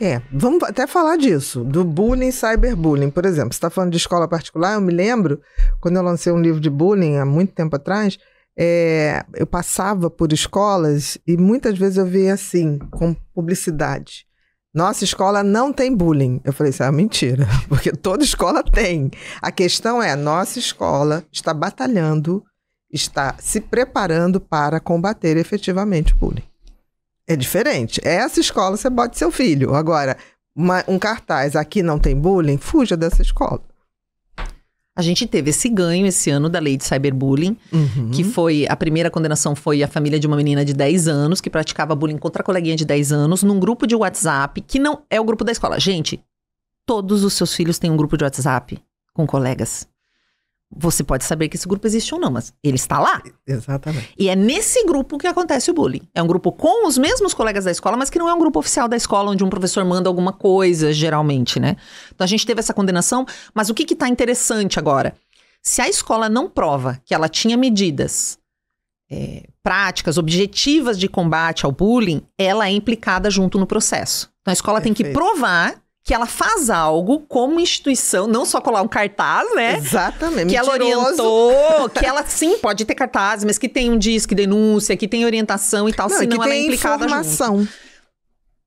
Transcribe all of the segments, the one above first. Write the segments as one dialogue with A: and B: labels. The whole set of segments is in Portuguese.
A: É, vamos até falar disso, do bullying cyberbullying. Por exemplo, você está falando de escola particular, eu me lembro, quando eu lancei um livro de bullying há muito tempo atrás, é, eu passava por escolas e muitas vezes eu via assim, com publicidade. Nossa escola não tem bullying. Eu falei, isso é mentira, porque toda escola tem. A questão é, nossa escola está batalhando, está se preparando para combater efetivamente o bullying. É diferente. Essa escola você bota seu filho. Agora, uma, um cartaz aqui não tem bullying, fuja dessa escola.
B: A gente teve esse ganho esse ano da lei de cyberbullying, uhum. que foi a primeira condenação foi a família de uma menina de 10 anos que praticava bullying contra a coleguinha de 10 anos num grupo de WhatsApp que não é o grupo da escola. Gente, todos os seus filhos têm um grupo de WhatsApp com colegas você pode saber que esse grupo existe ou não, mas ele está lá.
A: Exatamente.
B: E é nesse grupo que acontece o bullying. É um grupo com os mesmos colegas da escola, mas que não é um grupo oficial da escola, onde um professor manda alguma coisa, geralmente, né? Então a gente teve essa condenação, mas o que está interessante agora? Se a escola não prova que ela tinha medidas é, práticas, objetivas de combate ao bullying, ela é implicada junto no processo. Então a escola Perfeito. tem que provar que ela faz algo como instituição, não só colar um cartaz, né?
A: Exatamente.
B: Que
A: Mentiroso.
B: ela orientou, que ela sim pode ter cartaz, mas que tem um disque denúncia, que tem orientação e tal, não, senão ela é implicada informação. Junto.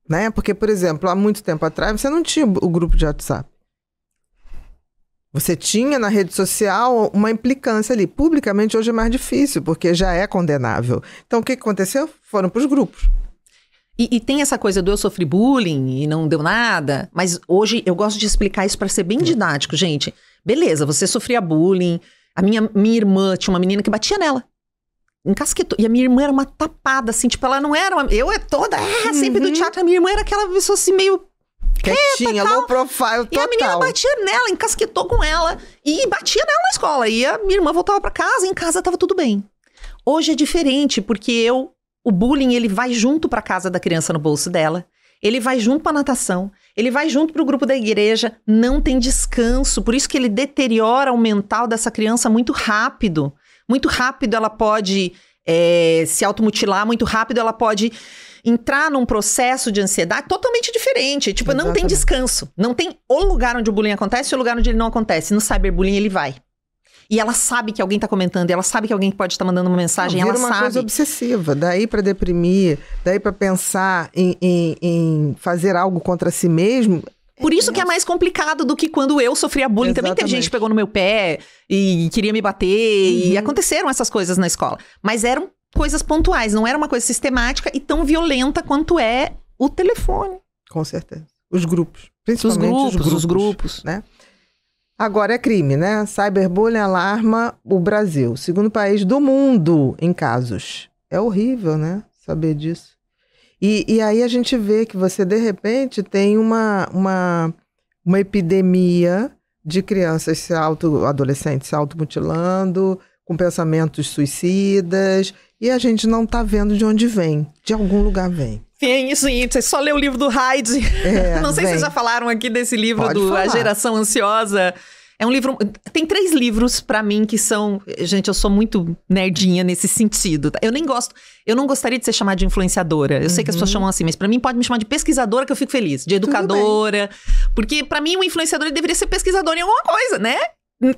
A: Né? Porque, por exemplo, há muito tempo atrás você não tinha o grupo de WhatsApp. Você tinha na rede social uma implicância ali. Publicamente hoje é mais difícil, porque já é condenável. Então o que aconteceu? Foram para os grupos.
B: E, e, tem essa coisa do eu sofri bullying e não deu nada, mas hoje eu gosto de explicar isso para ser bem didático, gente. Beleza, você sofria bullying. A minha, minha irmã tinha uma menina que batia nela. Encasquetou. E a minha irmã era uma tapada, assim, tipo, ela não era uma. Eu é toda, é, sempre uhum. do teatro. A minha irmã era aquela pessoa assim, meio.
A: Quietinha, low profile total.
B: E a menina batia nela, encasquetou com ela. E batia nela na escola. E a minha irmã voltava para casa, em casa tava tudo bem. Hoje é diferente, porque eu o bullying ele vai junto para casa da criança no bolso dela. Ele vai junto para natação, ele vai junto para o grupo da igreja, não tem descanso. Por isso que ele deteriora o mental dessa criança muito rápido. Muito rápido ela pode é, se automutilar, muito rápido ela pode entrar num processo de ansiedade totalmente diferente. Tipo, Exatamente. não tem descanso. Não tem o lugar onde o bullying acontece e o lugar onde ele não acontece. No cyberbullying ele vai. E ela sabe que alguém está comentando, ela sabe que alguém pode estar tá mandando uma mensagem,
A: Não,
B: ela
A: uma
B: sabe.
A: coisa obsessiva, daí para deprimir, daí para pensar em, em, em fazer algo contra si mesmo,
B: por isso que é mais complicado do que quando eu sofria bullying. Exatamente. Também teve gente que pegou no meu pé e queria me bater. Uhum. E aconteceram essas coisas na escola. Mas eram coisas pontuais, não era uma coisa sistemática e tão violenta quanto é o telefone.
A: Com certeza. Os grupos. Principalmente os grupos. Os grupos, os grupos. Né? Agora é crime, né? Cyberbullying alarma o Brasil, segundo país do mundo em casos. É horrível, né? Saber disso. E, e aí a gente vê que você, de repente, tem uma, uma, uma epidemia de crianças se auto, adolescentes se automutilando, com pensamentos suicidas, e a gente não está vendo de onde vem. De algum lugar vem.
B: Sim, sim. Você só leu o livro do Hyde. É, Não sei vem. se vocês já falaram aqui desse livro Pode do falar. A Geração Ansiosa. É um livro. Tem três livros para mim que são. Gente, eu sou muito nerdinha nesse sentido. Tá? Eu nem gosto. Eu não gostaria de ser chamada de influenciadora. Eu uhum. sei que as pessoas uhum. chamam assim, mas para mim pode me chamar de pesquisadora que eu fico feliz. De educadora. Porque para mim, um influenciador deveria ser pesquisador em alguma coisa, né?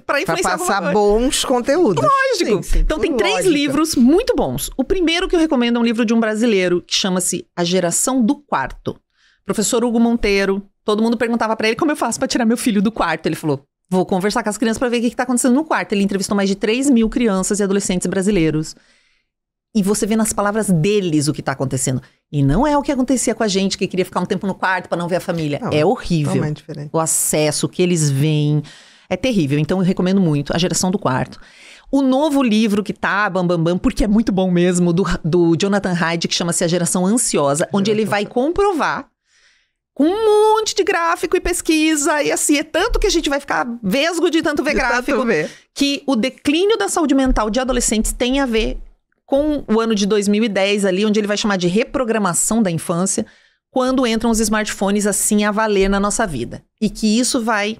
A: Para influenciar pra passar bons conteúdos.
B: Lógico. Sim, sim, então tem três lógica. livros muito bons. O primeiro que eu recomendo é um livro de um brasileiro que chama-se A Geração do Quarto. Professor Hugo Monteiro. Todo mundo perguntava para ele como eu faço para tirar meu filho do quarto. Ele falou: Vou conversar com as crianças para ver o que está acontecendo no quarto. Ele entrevistou mais de 3 mil crianças e adolescentes brasileiros. E você vê nas palavras deles o que está acontecendo. E não é o que acontecia com a gente que queria ficar um tempo no quarto para não ver a família. Não, é horrível. O acesso, que eles veem. É terrível, então eu recomendo muito A Geração do Quarto. O novo livro que tá, bam, bam, bam, porque é muito bom mesmo, do, do Jonathan Hyde, que chama-se A Geração Ansiosa, onde ele vai comprovar com um monte de gráfico e pesquisa, e assim, é tanto que a gente vai ficar vesgo de tanto ver de gráfico, tanto ver. que o declínio da saúde mental de adolescentes tem a ver com o ano de 2010 ali, onde ele vai chamar de reprogramação da infância, quando entram os smartphones assim a valer na nossa vida. E que isso vai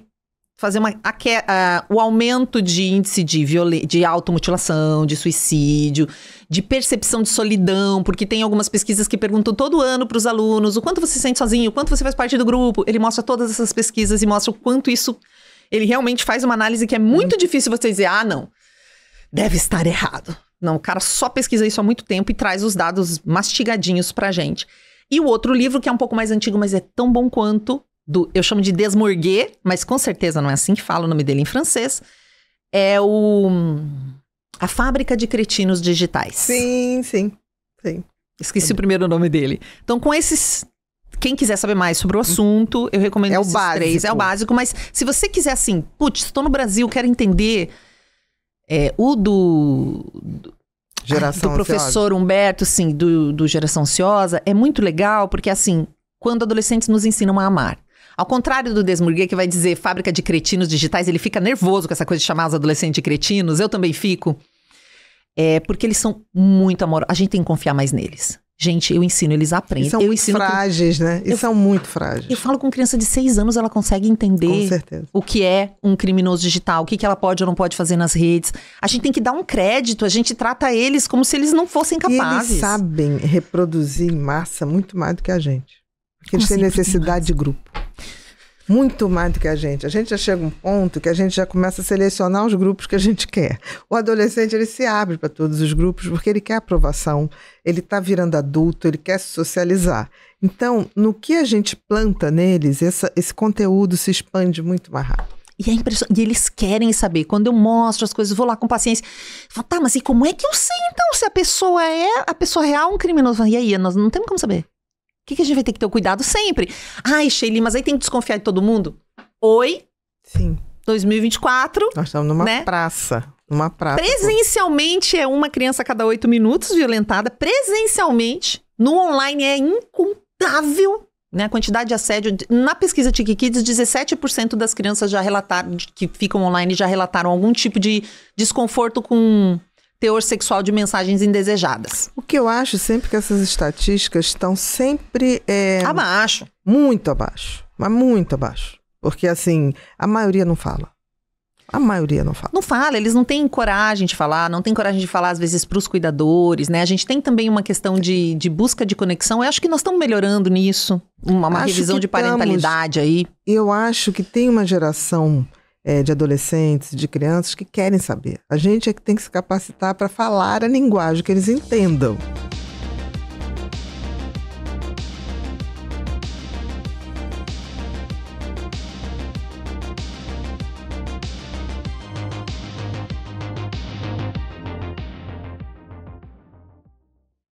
B: fazer uma, a, a, o aumento de índice de, de automutilação, de suicídio, de percepção de solidão, porque tem algumas pesquisas que perguntam todo ano para os alunos o quanto você se sente sozinho, o quanto você faz parte do grupo. Ele mostra todas essas pesquisas e mostra o quanto isso. Ele realmente faz uma análise que é muito difícil você dizer, ah, não, deve estar errado. Não, o cara só pesquisa isso há muito tempo e traz os dados mastigadinhos pra gente. E o outro livro, que é um pouco mais antigo, mas é tão bom quanto, do, eu chamo de Desmorguer, mas com certeza não é assim que fala o nome dele em francês, é o A Fábrica de Cretinos Digitais.
A: Sim, sim, sim.
B: Esqueci é. o primeiro nome dele. Então, com esses quem quiser saber mais sobre o assunto, eu recomendo
A: é
B: esses
A: o básico.
B: três. É o básico, mas se você quiser assim, putz, estou no Brasil, quero entender é, o do, do
A: Geração
B: do professor Humberto, sim, do, do Geração Ansiosa, é muito legal, porque assim, quando adolescentes nos ensinam a amar. Ao contrário do Desmurguet, que vai dizer fábrica de cretinos digitais, ele fica nervoso com essa coisa de chamar os adolescentes de cretinos, eu também fico. É porque eles são muito amorosos. A gente tem que confiar mais neles. Gente, eu ensino, eles aprendem. E
A: são
B: eu
A: muito
B: ensino
A: frágeis,
B: com...
A: né? E eu, são muito frágeis.
B: Eu falo com criança de seis anos, ela consegue entender o que é um criminoso digital, o que, que ela pode ou não pode fazer nas redes. A gente tem que dar um crédito, a gente trata eles como se eles não fossem capazes.
A: E eles sabem reproduzir em massa muito mais do que a gente. Porque eles têm assim, necessidade de grupo. Muito mais do que a gente. A gente já chega a um ponto que a gente já começa a selecionar os grupos que a gente quer. O adolescente ele se abre para todos os grupos porque ele quer aprovação, ele está virando adulto, ele quer se socializar. Então, no que a gente planta neles, essa, esse conteúdo se expande muito mais rápido.
B: E é impressionante. E eles querem saber. Quando eu mostro as coisas, vou lá com paciência. Falo, tá, mas e como é que eu sei então se a pessoa é a pessoa real um criminoso? E aí, nós não temos como saber. O que, que a gente vai ter que ter o cuidado sempre? Ai, Sheili, mas aí tem que desconfiar de todo mundo? Oi?
A: Sim.
B: 2024.
A: Nós estamos numa né? praça. Numa praça.
B: Presencialmente é uma criança a cada oito minutos violentada. Presencialmente. No online é incontável. Né, a quantidade de assédio. Na pesquisa Tiki Kids, 17% das crianças já relataram, que ficam online, já relataram algum tipo de desconforto com teor sexual de mensagens indesejadas.
A: O que eu acho sempre que essas estatísticas estão sempre. É,
B: abaixo.
A: Muito abaixo. Mas muito abaixo. Porque, assim, a maioria não fala. A maioria não fala.
B: Não fala, eles não têm coragem de falar, não têm coragem de falar, às vezes, para os cuidadores, né? A gente tem também uma questão de, de busca de conexão. Eu acho que nós estamos melhorando nisso. Uma, uma revisão de parentalidade
A: estamos,
B: aí.
A: Eu acho que tem uma geração é, de adolescentes, de crianças que querem saber. A gente é que tem que se capacitar para falar a linguagem que eles entendam.